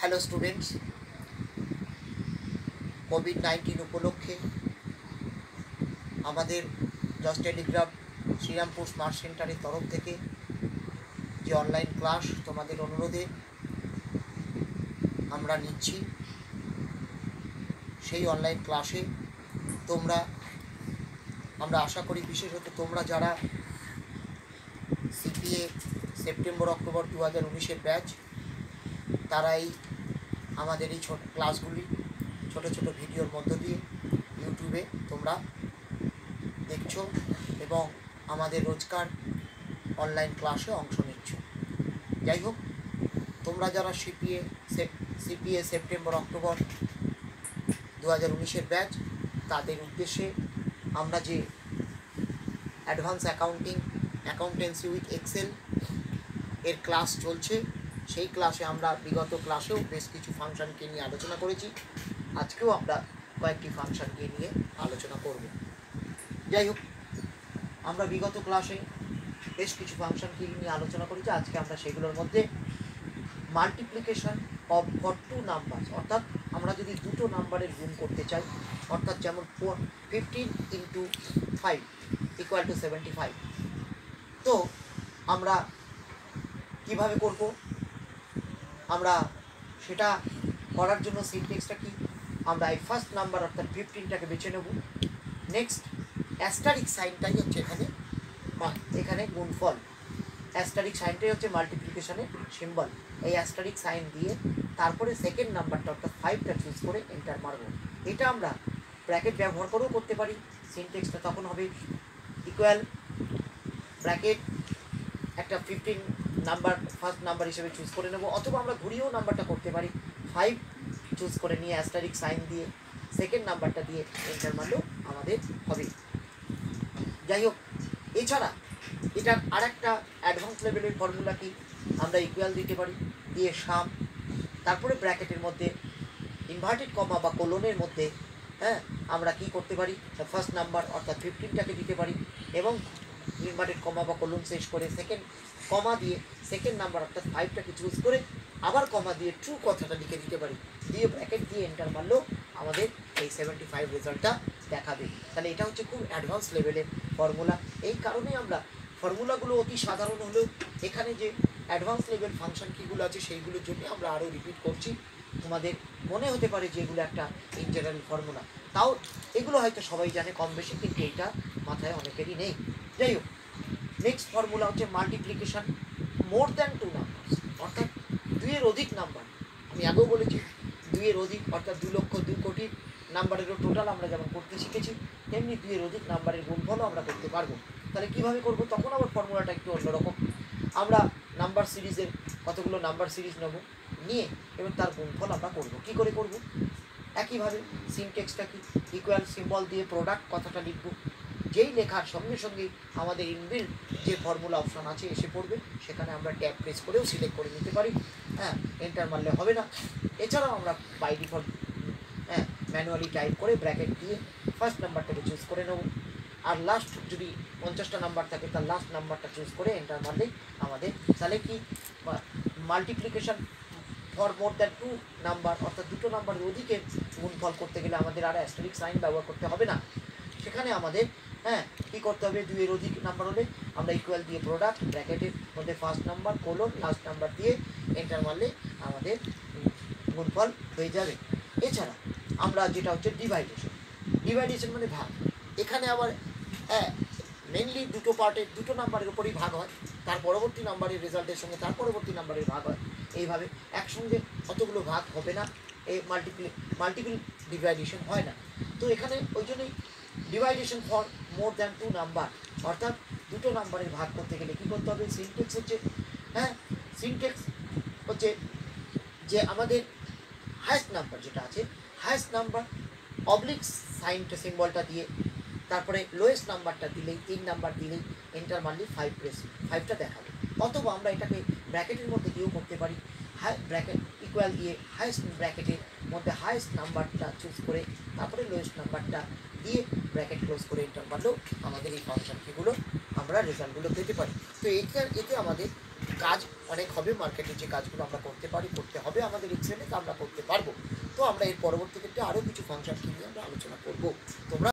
Hello students Covid nineteen উপলক্ষে আমাদের just Telegraph Serampore smart সেন্টারের তরফ থেকে যে অনলাইন ক্লাস তোমাদের অনুরোধে আমরা নিচ্ছি, সেই অনলাইন ক্লাসে তোমরা, আমরা আশা করি বিশেষত তোমরা যারা সিপিএ সেপ্টেম্বর অক্টোবর দু হাজার উনিশের ব্যাচ তারাই আমাদের এই ছোট ক্লাসগুলি, ছোট ছোট ভিডিওর মধ্য দিয়ে ইউটিউবে তোমরা দেখছ এবং আমাদের রোজকার অনলাইন ক্লাসে অংশ নিচ্ছ। যাই হোক, তোমরা যারা সিপিএ সিপিএ সেপ্টেম্বর অক্টোবর দু হাজার উনিশের ব্যাচ তাদের উদ্দেশ্যে আমরা যে advance accounting accountancy with Excel এর ক্লাস চলছে সেই ক্লাসে আমরা বিগত ক্লাসেও বেশ কিছু ফাংশনকে নিয়ে আলোচনা করেছি। আজকেও আমরা কয়েকটি ফাংশনকে নিয়ে আলোচনা করব। যাই হোক, আমরা বিগত ক্লাসে বেশ কিছু ফাংশনকে নিয়ে আলোচনা করেছি। আজকে আমরা সেগুলোর মধ্যে multiplication of for two number অর্থাৎ আমরা যদি দুটো নাম্বারের গুণ করতে চাই, অর্থাৎ যেমন four fifteen into five equal to seventy five তো আমরা কীভাবে করব? আমরা সেটা করার জন্য সিনটেক্সটা কি? আমরা এই ফার্স্ট নাম্বার অর্থাৎ ফিফটিনটাকে বেছে নেব। নেক্সট অ্যাস্টারিক সাইনটাই হচ্ছে এখানে এখানে গুণফল। অ্যাস্টারিক সাইনটাই হচ্ছে মাল্টিপ্লিকেশনের সিম্বল এই অ্যাস্টারিক সাইন দিয়ে তারপরে সেকেন্ড নাম্বারটা অর্থাৎ ফাইভটা চুজ করে এন্টার মারবো। এটা আমরা ব্র্যাকেট ব্যবহার করেও করতে পারি। সিনটেক্সটা তখন হবে ইকুয়াল ব্র্যাকেট একটা ফিফটিন নাম্বার ফার্স্ট নাম্বার হিসেবে চুজ করে নেব। অথবা আমরা ঘুরিয়েও নাম্বারটা করতে পারি। ফাইভ চুজ করে নিয়ে অ্যাস্টারিক সাইন দিয়ে সেকেন্ড নাম্বারটা দিয়ে এন্টার মারলেও আমাদের হবে। যাই হোক, এছাড়া এটার আর একটা অ্যাডভান্স লেভেলের ফর্মুলা কি? আমরা ইকুয়াল দিতে পারি, দিয়ে সাম তারপরে ব্র্যাকেটের মধ্যে ইনভার্টেড কমা বা কোলনের মধ্যে হ্যাঁ আমরা কি করতে পারি? ফার্স্ট নাম্বার অর্থাৎ ফিফটিনটাকে দিতে পারি এবং ইনভার্টেড কমা বা কোলন শেষ করে সেকেন্ড কমা দিয়ে সেকেন্ড নাম্বার অর্থাৎ ফাইভটাকে চুজ করে আবার কমা দিয়ে ট্রু কথাটা লিখে দিতে পারি। দিয়ে ব্র্যাকেট দিয়ে এন্টার মারলেও আমাদের এই সেভেন্টি ফাইভ রেজাল্টটা দেখাবে। তাহলে এটা হচ্ছে খুব অ্যাডভান্স লেভেলের ফর্মুলা এই কারণে আমরা ফর্মুলাগুলো অতি সাধারণ হলেও এখানে যে অ্যাডভান্স লেভেল ফাংশন কীগুলো আছে সেইগুলোর জন্য আমরা আরও রিপিট করছি। তোমাদের মনে হতে পারে যে এগুলো একটা ইন জেনারেল ফর্মুলা তাও এগুলো হয়তো সবাই জানে কম বেশি কিন্তু এইটা মাথায় অনেকেরই নেই। যাই হোক নেক্সট ফর্মুলা হচ্ছে multiplication more than two number অর্থাৎ দুইয়ের অধিক নাম্বার আমি আগেও বলেছি, দুইয়ের অধিক, অর্থাৎ দু লক্ষ দু কোটি নাম্বারেরও টোটাল আমরা যেমন করতে শিখেছি, তেমনি দুইয়ের অধিক নাম্বারের গুণফলও আমরা করতে পারব। তাহলে কীভাবে করব? তখন আবার ফর্মুলাটা একটু অন্যরকম। আমরা নাম্বার সিরিজের কতগুলো নাম্বার সিরিজ নেব নিয়ে এবং তার গুণফল আমরা করব। কি করে করব? একইভাবে সিনটেক্সটা কি? ইকুয়াল সিম্বল দিয়ে প্রোডাক্ট কথাটা লিখব। যেই লেখার সঙ্গে সঙ্গে আমাদের ইনবিল্ড যে ফর্মুলা অপশান আছে এসে পড়বে, সেখানে আমরা ট্যাব প্রেস করেও সিলেক্ট করে নিতে পারি। হ্যাঁ এন্টার মারলে হবে না। এছাড়াও আমরা বাই ডিফল্ট হ্যাঁ ম্যানুয়ালি টাইপ করে ব্র্যাকেট দিয়ে ফার্স্ট নাম্বারটাকে চুজ করে নেব। আর লাস্ট যদি পঞ্চাশটা নাম্বার থাকে, তার লাস্ট নাম্বারটা চুজ করে এন্টার মারলেই আমাদের তাহলে কি? Multiplication for more than two number অর্থাৎ দুটো নাম্বারের অধিকে গুণফল করতে গেলে আমাদের আর অ্যাস্টারিক সাইন ব্যবহার করতে হবে না। সেখানে আমাদের হ্যাঁ কী করতে হবে? দুইয়ের অধিক নাম্বার হলে আমরা ইকুয়াল দিয়ে প্রোডাক্ট ব্র্যাকেটের মধ্যে first number colon last number দিয়ে এন্টার মারলে আমাদের গুণফল হয়ে যাবে। এছাড়া আমরা যেটা হচ্ছে ডিভাইডেশন ডিভাইডেশন মানে ভাগ। এখানে আবার হ্যাঁ মেনলি দুটো পার্টের দুটো নাম্বারের উপরেই ভাগ হয়। তার পরবর্তী নাম্বারের রেজাল্টের সঙ্গে তার পরবর্তী নাম্বারের ভাগ হয়। এইভাবে একসঙ্গে অতগুলো ভাগ হবে না। এই মাল্টিপ্লি মাল্টিপল ডিভাইডেশন হয় না। তো এখানে ওই জন্যই division for more than two number অর্থাৎ দুটো নাম্বারের ভাগ করতে গেলে কী করতে হবে? সিনটেক্স হচ্ছে হ্যাঁ? সিনটেক্স হচ্ছে যে আমাদের হায়েস্ট নাম্বার যেটা আছে হায়েস্ট নাম্বার অবলিক সাইনটা সিম্বলটা দিয়ে, তারপরে লোয়েস্ট নাম্বারটা দিলেই, তিন নাম্বার দিলেই এন্টার মারলেই ফাইভ প্রেস ফাইভটা দেখাবে। অথবা আমরা এটাকে ব্র্যাকেটের মধ্যে দিয়েও করতে পারি। হাই ব্র্যাকেট ইকুয়াল দিয়ে হায়েস্ট ব্র্যাকেটের মধ্যে হায়েস্ট নাম্বারটা চুজ করে, তারপরে লোয়েস্ট নাম্বারটা দিয়ে ব্র্যাকেট ক্লোজ করে এন্টার মারলেও আমাদের এই ফাংশনগুলো আমরা রেজাল্টগুলো পেতে পারি। তো এটা এতে আমাদের কাজ অনেক হবে মার্কেটে যে কাজগুলো আমরা করতে পারি, করতে হবে আমাদের এক্সেলে তা আমরা করতে পারব। তো আমরা এর পরবর্তী ক্ষেত্রে আরও কিছু ফাংশন নিয়ে আমরা আলোচনা করব। তোমরা